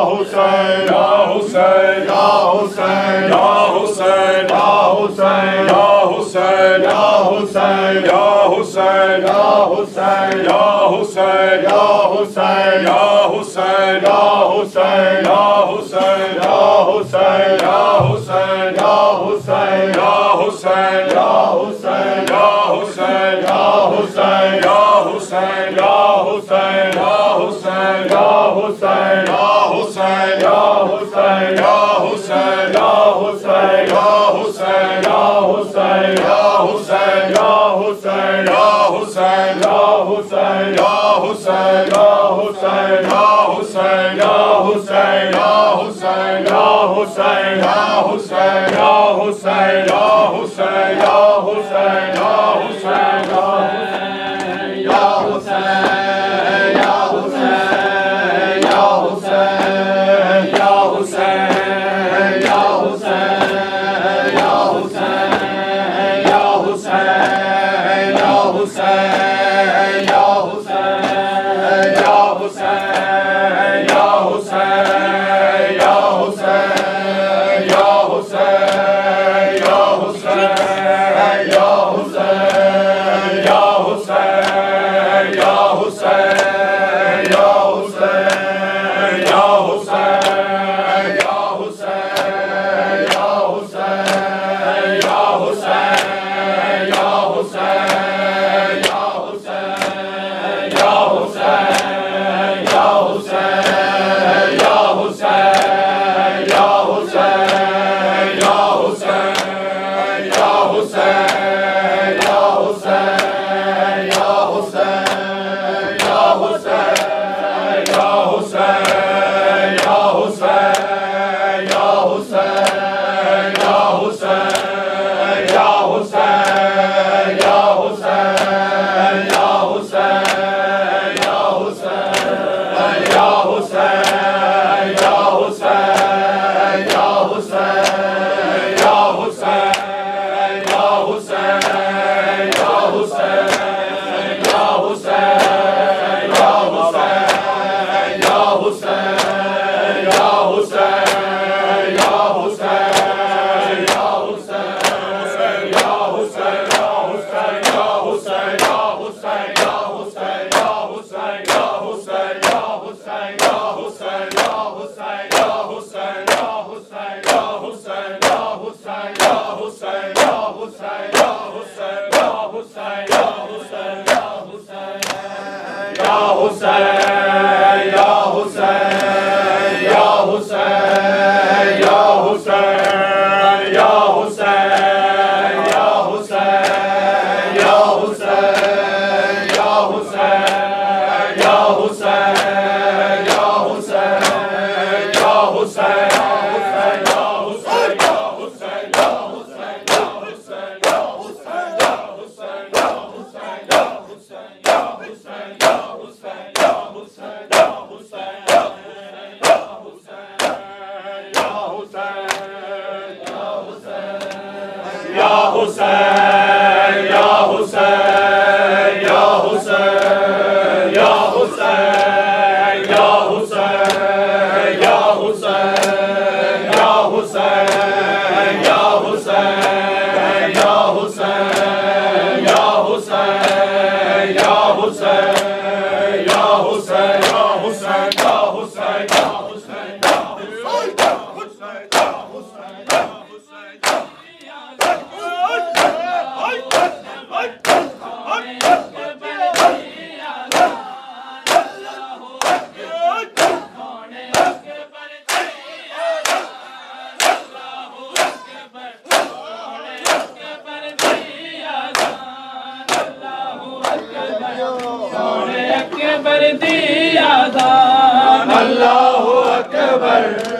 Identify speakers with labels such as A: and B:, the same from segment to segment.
A: Allahu Hosea. Oh. Amen.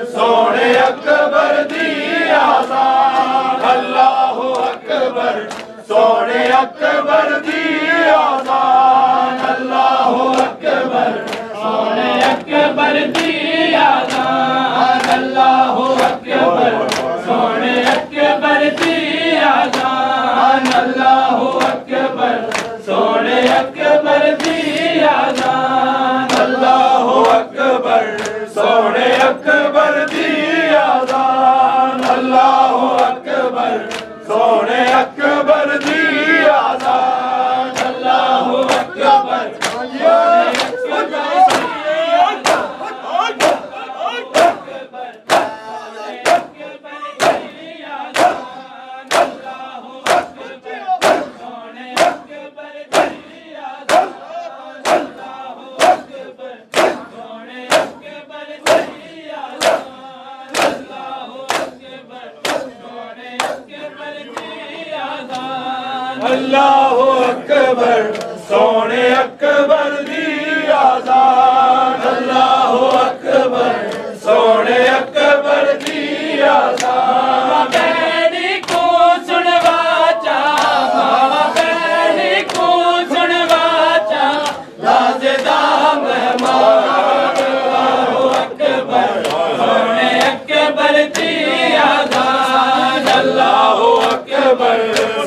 B: Akbar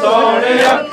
B: सोने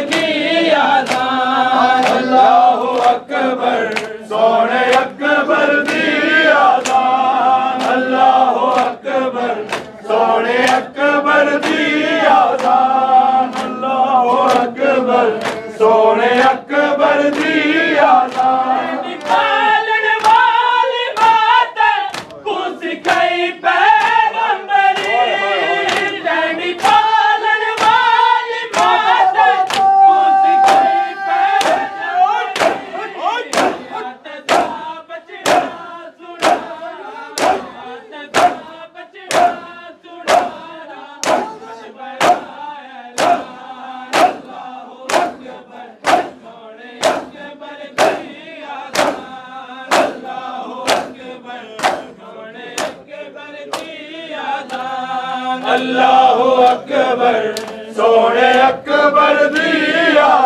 B: अकबर दी
A: अकबर سونے अकबर द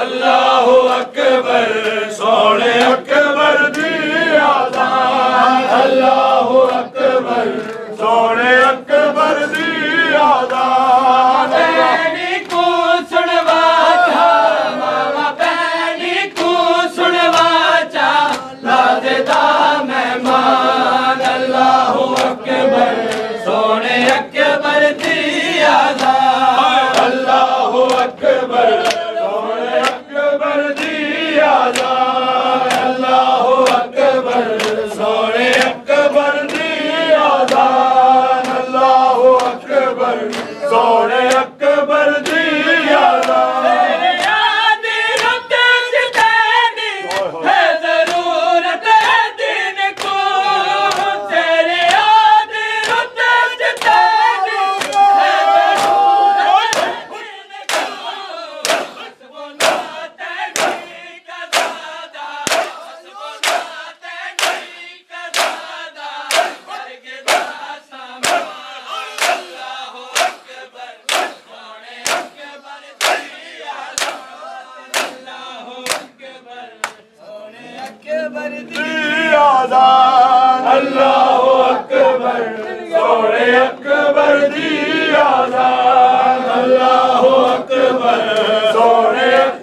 A: अलाह अकबर सोणे अकबर दाला अलाह अकबर सोणे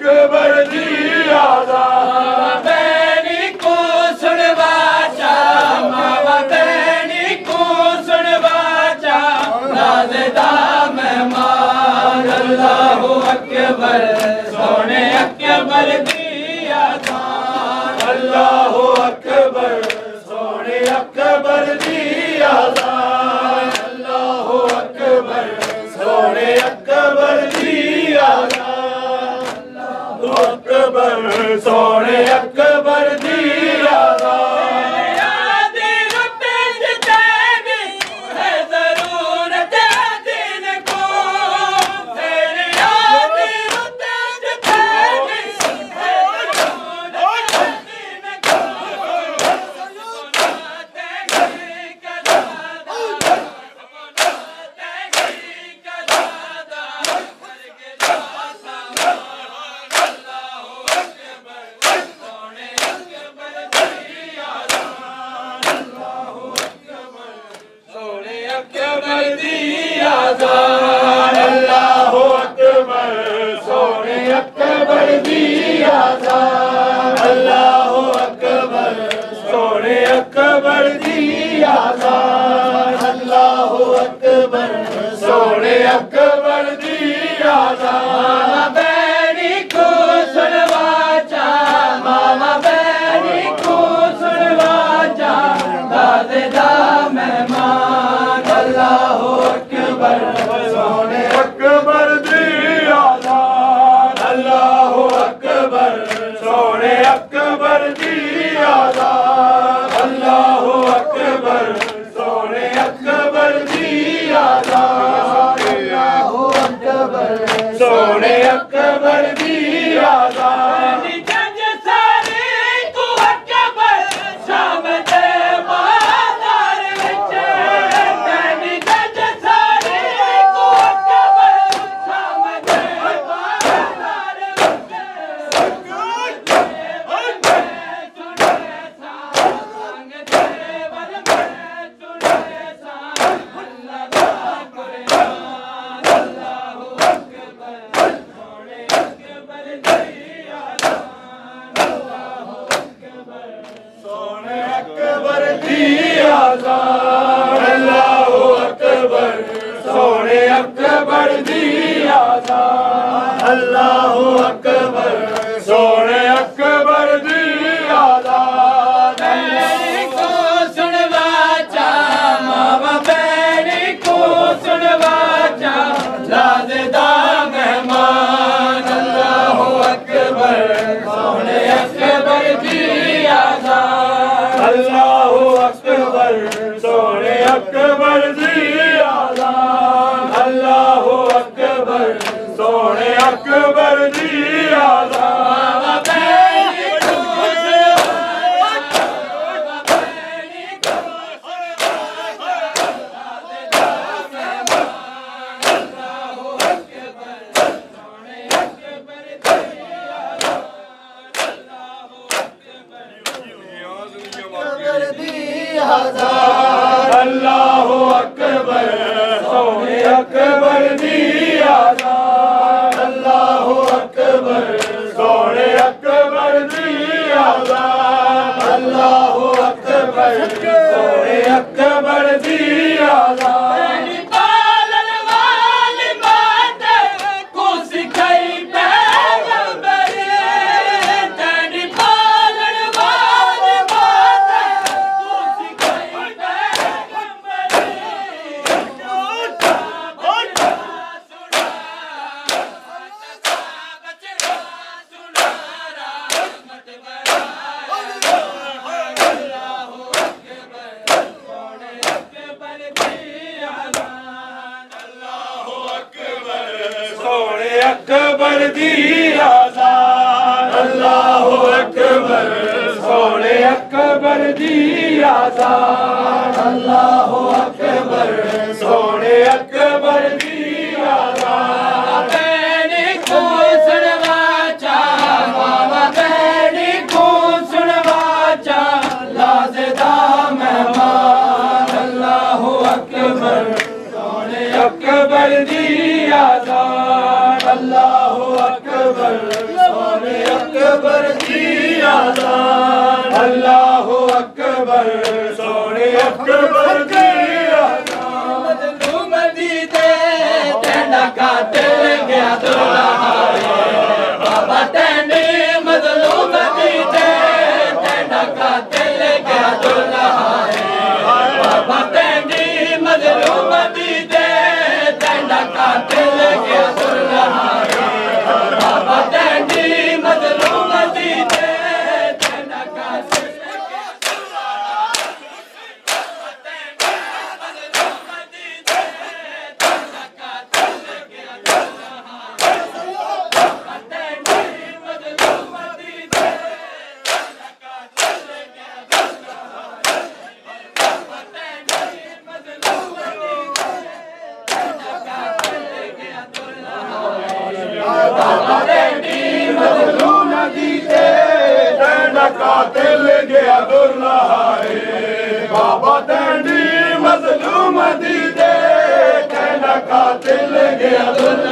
A: अकबर जी
B: कोन अकबर
A: रा اللہ ہو
B: Maria
A: मज़ूमुल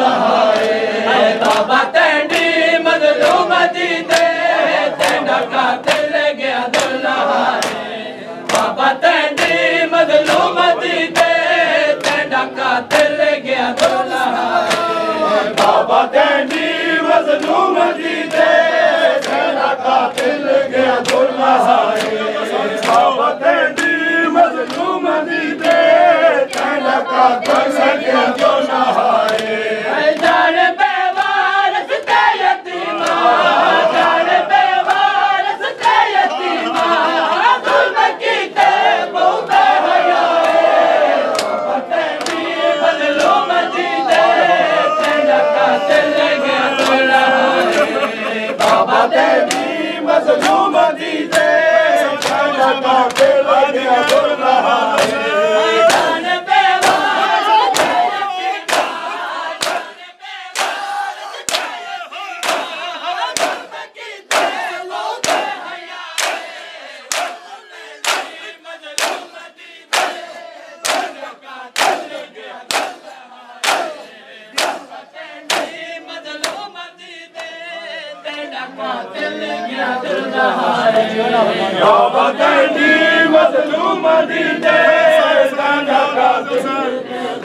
A: जी मतनू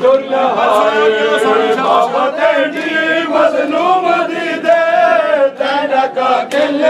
A: दुल्हा जी मधनू मज़ा किल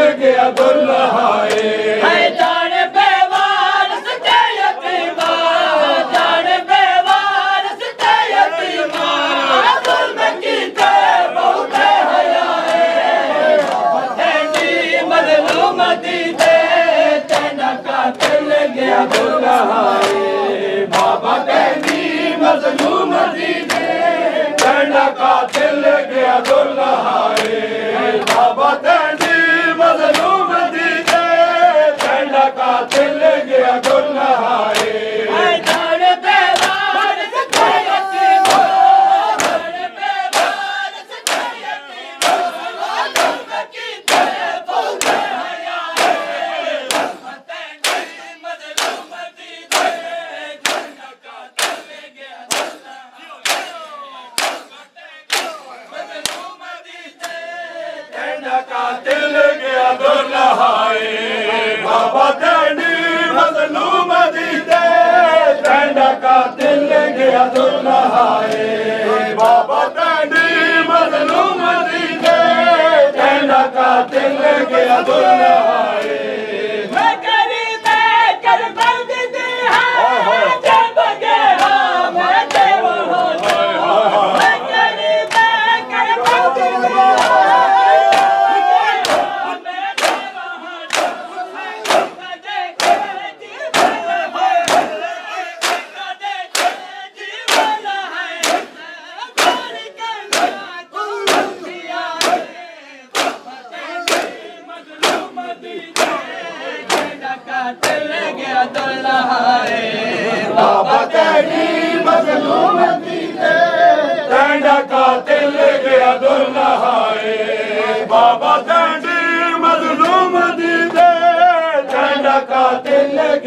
A: la tendré que adorar. मधनो मे चंड का दिलाई